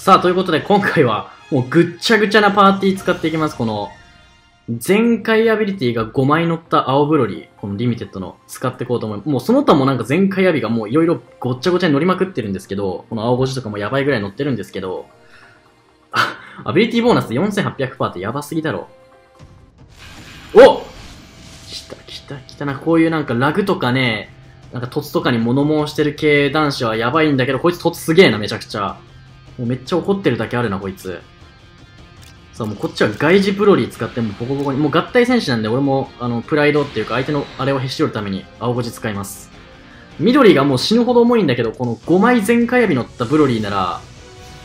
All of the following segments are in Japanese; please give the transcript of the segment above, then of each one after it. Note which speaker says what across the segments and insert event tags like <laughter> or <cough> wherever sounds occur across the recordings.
Speaker 1: さあ、ということで今回は、もうぐっちゃぐちゃなパーティー使っていきます。この、全開アビリティが5枚乗った青ブロリー、このリミテッドの使っていこうと思います。もうその他もなんか全開アビがもういろいろごっちゃごちゃに乗りまくってるんですけど、この青文字とかもやばいぐらい乗ってるんですけど、アビリティボーナス4800%ってやばすぎだろ。お来た来た来たな、こういうなんかラグとかね、なんか凸とかに物申してる系男子はやばいんだけど、こいつ凸すげえな、めちゃくちゃ。もうめっちゃ怒ってるだけあるな、こいつ。さあ、もうこっちは外事ブロリー使ってもうボコボコに、もう合体戦士なんで俺も、あの、プライドっていうか相手のあれをへし折るために青文字使います。緑がもう死ぬほど重いんだけど、この5枚全火指乗ったブロリーなら、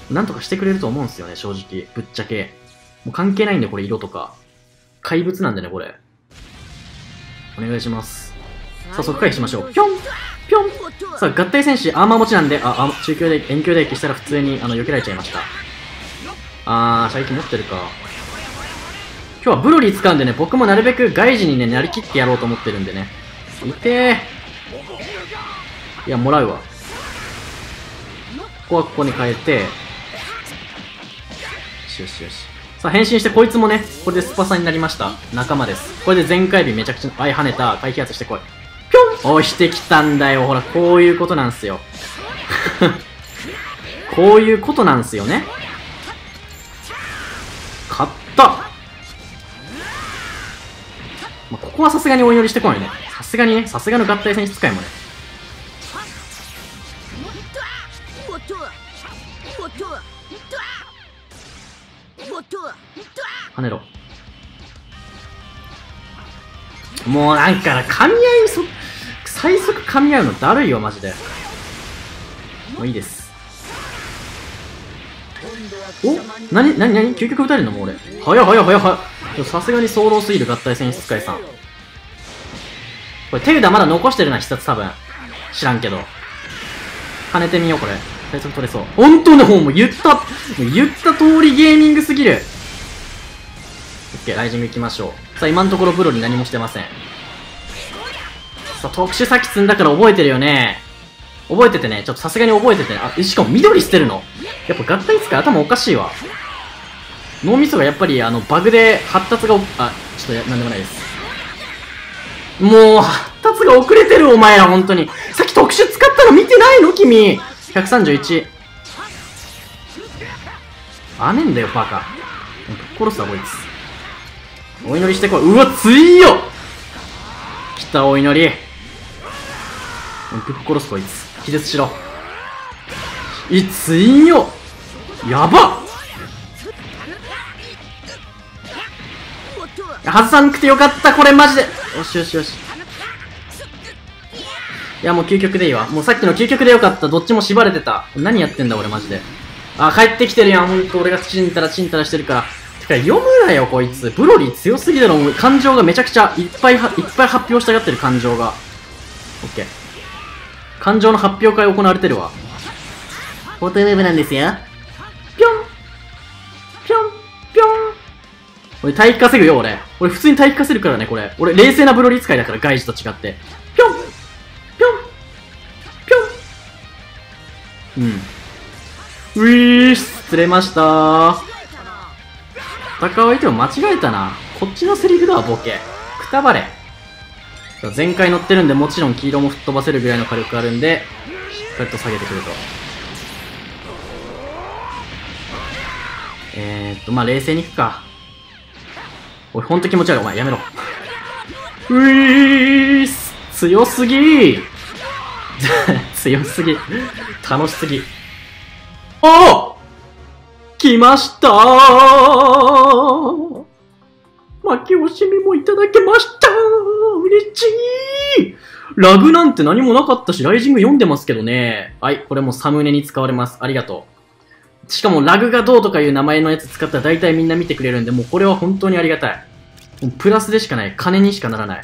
Speaker 1: なんとかしてくれると思うんですよね、正直。ぶっちゃけ。もう関係ないんで、これ色とか。怪物なんでね、これ。お願いします。さあ、即回避しましょう。ぴょんぴょんさあ、合体戦士、アーマー持ちなんで、あ、あ中級で、遠距離駅したら普通に、あの、避けられちゃいました。あー、射撃持ってるか。今日はブロリー使うんでね、僕もなるべく外事にね、なりきってやろうと思ってるんでね。いてー。いや、もらうわ。ここはここに変えて、よしよしよし。さあ、変身してこいつもね、これでスパサになりました。仲間です。これで全開尾めちゃくちゃ、あい、跳ねた。回避圧してこい。押してきたんだよ。ほら、こういうことなんすよ。<laughs> こういうことなんすよね。勝ったまあ、ここはさすがにお祈りしてこないね。さすがにね、さすがの合体戦士使いもね。跳ねろ。もうなんか、噛み合いそ、最速噛み合うのだるいよ、マジで。もういいです。お？なになになに究極撃たれるのもう俺。早い早い早い早い。さすがに早漏すぎる合体戦士使いさん。これ手札まだ残してるな、必殺多分。知らんけど。跳ねてみよう、これ。最速取れそう。本当ね、もうも言った、言った通りゲーミングすぎる。オッケー、ライジング行きましょう。さあ、今のところブロに何もしてません。さあ、特殊先積んだから覚えてるよね。覚えててね。ちょっとさすがに覚えててね。あ、しかも緑捨てるの？やっぱ合体使い頭おかしいわ。脳みそがやっぱりあの、バグで発達が、あ、ちょっとや、なんでもないです。もう、発達が遅れてるお前ら、本当に。さっき特殊使ったの見てないの？君 !131。あねんだよ、バカ。ぶっ殺すわ、こいつ。お祈りしてこい。うわ、強いよ来た、お祈り。ぶっ殺す、こいつ。気絶しろ。い、強いよやばっ外さなくてよかった、これマジで。よしよしよし。いや、もう究極でいいわ。もうさっきの究極でよかった。どっちも縛れてた。何やってんだ、俺マジで。あ、帰ってきてるやん。ほんと、俺がチンタラチンタラしてるから。てか、読むなよ、こいつ。ブロリー強すぎだろ。感情がめちゃくちゃいっぱい、いっぱい発表したがってる、感情が。オッケー。感情の発表会行われてるわ。フォートウェーブなんですよ。ぴょんぴょんぴょん俺体育稼ぐよ、俺。俺普通に体育稼るからね、これ。俺冷静なブロリー使いだから、外事と違って。ぴょんぴょんぴょんうん。うぃー釣れましたー。戦う相手を間違えたな。こっちのセリフだわ、ボケ。くたばれ。前回乗ってるんで、もちろん黄色も吹っ飛ばせるぐらいの火力あるんで、しっかりと下げてくると。えー、っと、まあ、冷静に行くか。おい、ほんと気持ち悪い。お前、やめろ。うぃーす強すぎ <laughs> 強すぎ。楽しすぎ。おお来ましたー負け惜しみもいただけました嬉しいラグなんて何もなかったし、ライジング読んでますけどね。はい、これもサムネに使われます。ありがとう。しかもラグがどうとかいう名前のやつ使ったら大体みんな見てくれるんで、もうこれは本当にありがたい。プラスでしかない。金にしかならない。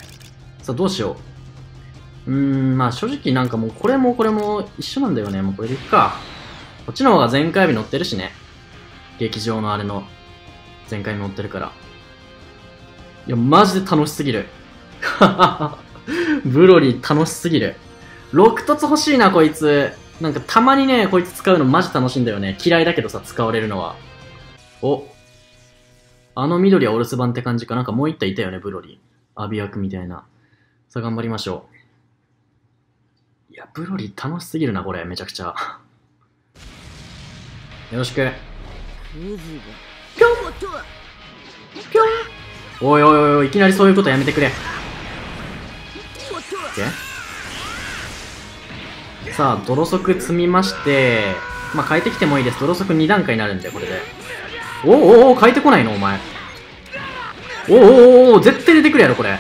Speaker 1: さあ、どうしよう。うーん、まあ正直なんかもうこれもこれも一緒なんだよね。もうこれでいくか。こっちの方が前回日乗ってるしね。劇場のあれの前回に乗ってるから。いや、マジで楽しすぎる。<laughs> ブロリー楽しすぎる。6凸欲しいな、こいつ。なんかたまにね、こいつ使うのマジ楽しいんだよね。嫌いだけどさ、使われるのは。お。あの緑はお留守番って感じか。なんかもう一体いたよね、ブロリー。アビ役みたいな。さあ、頑張りましょう。いや、ブロリー楽しすぎるな、これ。めちゃくちゃ。<laughs> よろしく。ぴょんぴょんおいおいおいおい、いきなりそういうことやめてくれ。さあ、泥足積みまして、まあ、変えてきてもいいです。泥足2段階になるんで、これで。おおお変えてこないの？お前。おおおお絶対出てくるやろ、これ。は？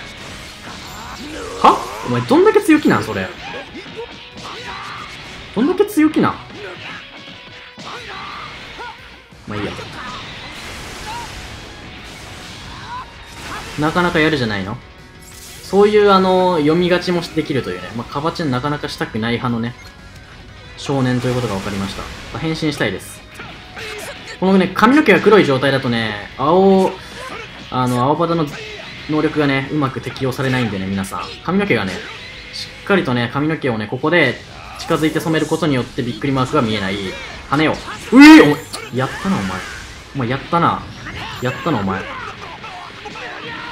Speaker 1: お前、どんだけ強気なん？それ。どんだけ強気なん？まあいいや。なかなかやるじゃないの？そういうあの、読みがちもできるというね。まあ、カバチェンなかなかしたくない派のね、少年ということが分かりました。まあ、変身したいです。このね、髪の毛が黒い状態だとね、青、あの、青肌の能力がね、うまく適用されないんでね、皆さん。髪の毛がね、しっかりとね、髪の毛をね、ここで近づいて染めることによってびっくりマークが見えない。羽を。うえー、おやったな、お前。お前やったな。やったな、お前。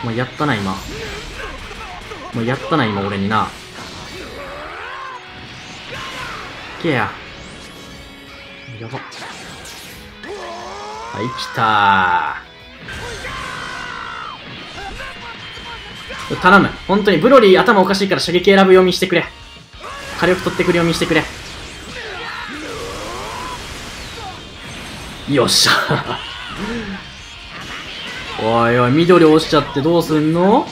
Speaker 1: お前やったな、今。もうやったな、今俺にな。けや。やば。はい、来たー。頼む。本当に、ブロリー頭おかしいから射撃選ぶ読みしてくれ。火力取ってくる読みしてくれ。よっしゃ。<laughs> おいおい、緑落ちちゃってどうすんの？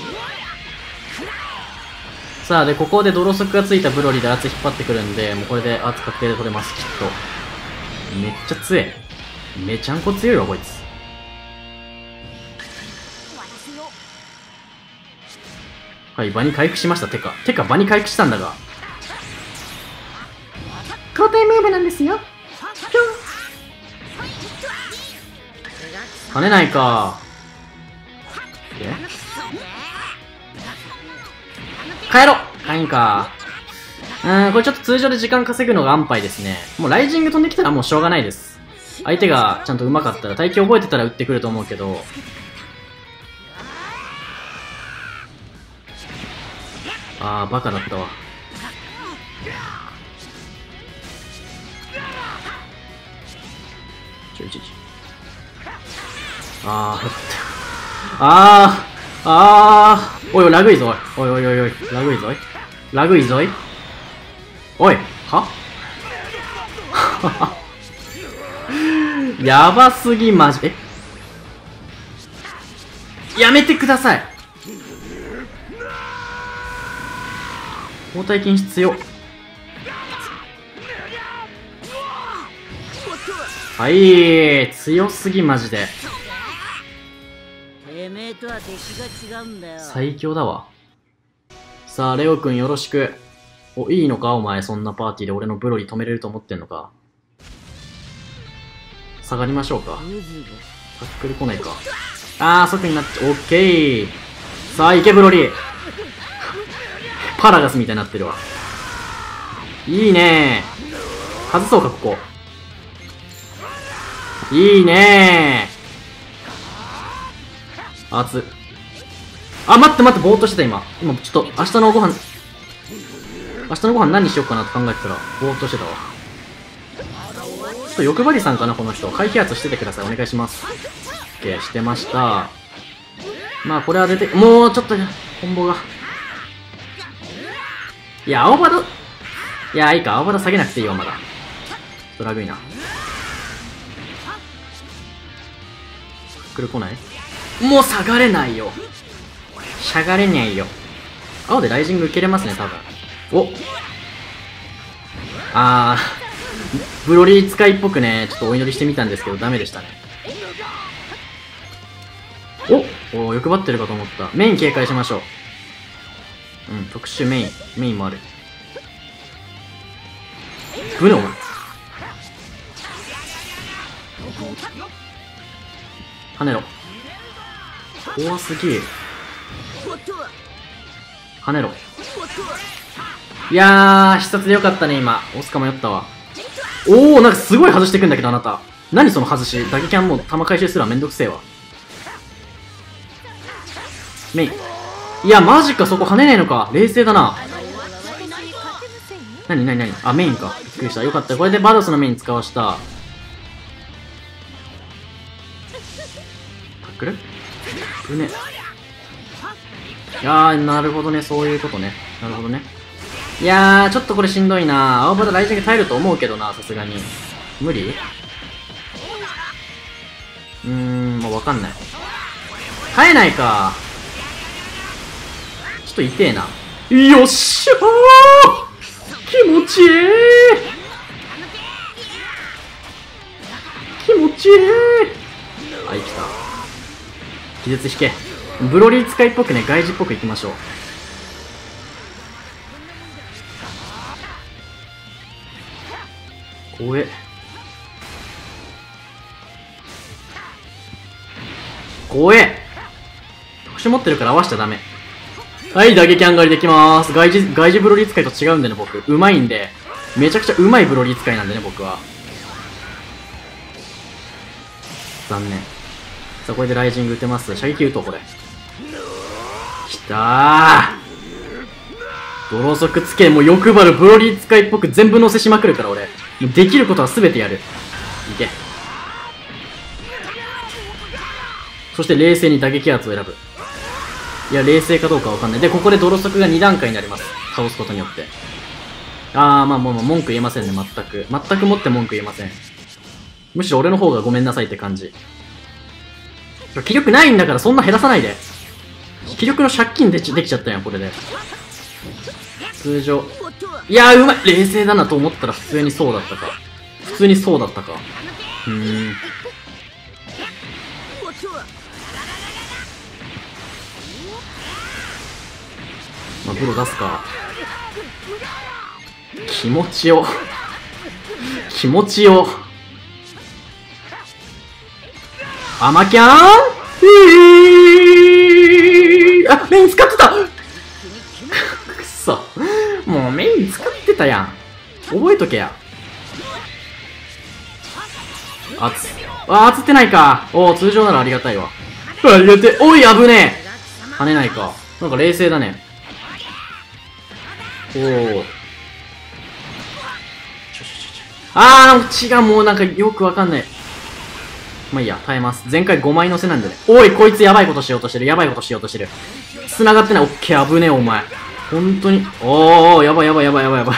Speaker 1: さあ、で、ここで泥足がついたブロリーで圧引っ張ってくるんで、もうこれで圧確定で取れます、きっと。めっちゃ強い。めちゃんこ強いわ、こいつ。はい、場に回復しました。てか、てか場に回復したんだが。交代ムーブなんですよ。跳ねないか。え？帰ろうはいんか。うーん、これちょっと通常で時間稼ぐのが安牌ですね。もうライジング飛んできたらもうしょうがないです。相手がちゃんと上手かったら、耐久覚えてたら打ってくると思うけど、あー、バカだったわ。ちょいちょいちょい。あー、あー、あー。おいおい、ラグいぞ、おい。おいおいおい、ラグいぞい。ラグいぞい。おい、は？<laughs> やばすぎ、マジ。え？やめてください交代禁止強はい強すぎマジでめとは敵が違うんだよ。最強だわ。さあレオくんよろしく。おいいのか？お前そんなパーティーで俺のブロリー止めれると思ってんのか？下がりましょうか。タックル来ないか。あー即になっちゃオッケー。さあ行けブロリー。パラガスみたいになってるわ。いいね。外そうかここ。いいね熱あ、待って待って、ぼーっとしてた今。今、ちょっと、明日のご飯、明日のご飯何にしようかなって考えてたら、ぼーっとしてたわ。ちょっと欲張りさんかな、この人。回避圧しててください。お願いします。OK、してました。まあ、これは出て、もうちょっと、コンボが。いや、青バド、いや、いいか、青バド下げなくていいよ、まだ。ちょっとラグいな。来る来ないもう下がれないよ。しゃがれにゃいよ。青でライジング受けれますね、多分。おあー、ブロリー使いっぽくね、ちょっとお祈りしてみたんですけど、ダメでしたね。おお欲張ってるかと思った。メイン警戒しましょう。うん、特殊メイン。メインもある。ブノ跳ねろ。怖すぎ跳ねろいやー必殺でよかったね今オスカ迷ったわおー、なんかすごい外してくんだけど、あなた。何その外し。打撃キャンもう弾回収するわ。めんどくせえわ。メイン。いや、マジか、そこ跳ねねえのか。冷静だな。なになになにあ、メインか。びっくりした。よかった。これでバドスのメイン使わした。タックル？危ね。いやー、なるほどね。そういうことね。なるほどね。いやー、ちょっとこれしんどいな青バダ大事に耐えると思うけどな、さすがに。無理？うーん、もうわかんない。耐えないか。ちょっと痛えな。よっしゃー気持ちいい気持ちいいはい、来た。気絶引け。ブロリー使いっぽくね、外事っぽくいきましょう。怖え。怖え特殊持ってるから合わしちゃダメ。はい、打撃アンガリできまーす。外事、外事ブロリー使いと違うんでね、僕。うまいんで。めちゃくちゃうまいブロリー使いなんでね、僕は。残念。さあ、これでライジング打てます。射撃打とう、これ。きたー泥足つけ、もう欲張るブロリー使いっぽく全部乗せしまくるから、俺。できることは全てやる。いけ。そして冷静に打撃圧を選ぶ。いや、冷静かどうかわかんない。で、ここで泥足が2段階になります。倒すことによって。あー、まあもう文句言えませんね、全く。全くもって文句言えません。むしろ俺の方がごめんなさいって感じ。気力ないんだからそんな減らさないで。気力の借金でできちゃったやん、これで。通常。いや、うまい冷静だなと思ったら普通にそうだったか。普通にそうだったか。うーん。まあ、ブロ出すか。気持ちよ。気持ちよ。アマキャンえー、あ、メイン使ってたくそ。もうメイン使ってたやん。覚えとけや。あつ。あ、つってないか。お通常ならありがたいわ。ありがておい、危ねえ跳ねないか。なんか冷静だね。おおあー、違う、もうなんかよくわかんない。まあいいや、耐えます。前回5枚乗せなんでね。おい、こいつやばいことしようとしてる。やばいことしようとしてる。繋がってない。オッケー、危ねえ、お前。本当に。おー、やばいやばいやばいやばいやばい。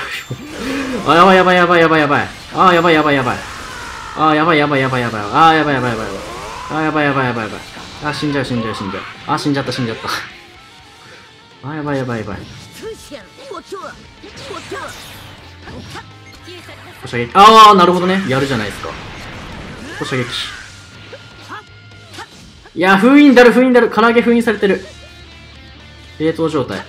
Speaker 1: あ、やばいやばいやばいやばいやばい。あ、やばいやばいやばい。あ、やばいやばいやばいやばい。あ、やばいやばいやばいやばい。あ、やばいやばいやばいやばい。あー、死んじゃう死んじゃう死んじゃう。あー、死んじゃった死んじゃった。あー、やばいやばいやばい。射撃。あー、なるほどね。やるじゃないですか。射撃。いや、封印だる、封印だる。唐揚げ封印されてる。冷凍状態。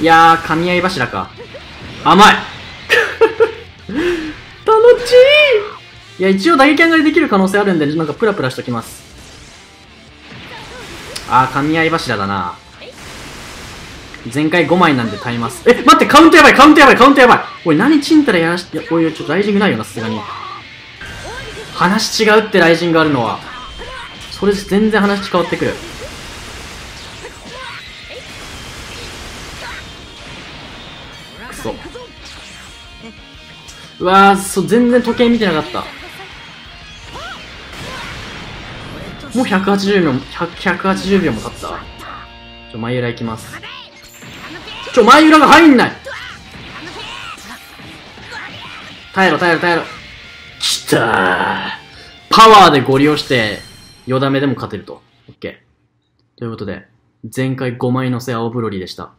Speaker 1: いやー、神合い柱か。甘い <laughs> 楽しいいや、一応打撃上がりできる可能性あるんで、なんかプラプラしときます。あー、神合い柱だな。前回5枚なんで耐えます。え、待って、カウントやばい、カウントやばい、カウントやばい。おい、何チンタラやらし、いや、こういうちょっとライジングないよな、さすがに。話違うってライジングあるのは。それ全然話変わってくる。くそ。うわー、そう、全然時計見てなかった。もう180秒も、180秒も経ったちょ、前裏行きます。ちょ、前裏が入んない耐えろ、耐えろ、耐えろ。たーパワーでご利用して、よだめでも勝てると。OK。ということで、前回5枚乗せ青ブロリーでした。